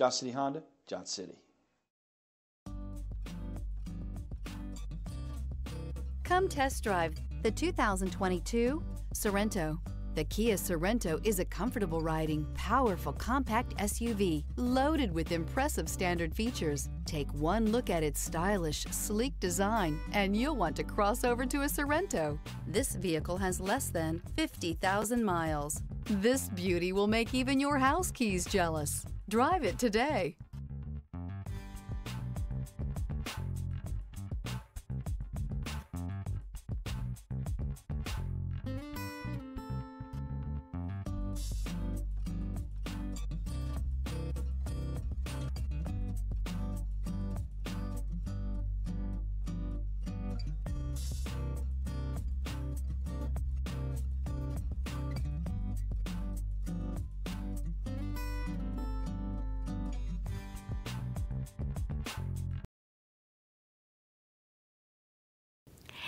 Johnson City Honda, Johnson City. Come test drive the 2022 Sorento. The Kia Sorento is a comfortable riding, powerful compact SUV loaded with impressive standard features. Take one look at its stylish, sleek design and you'll want to cross over to a Sorento. This vehicle has less than 50,000 miles. This beauty will make even your house keys jealous. Drive it today.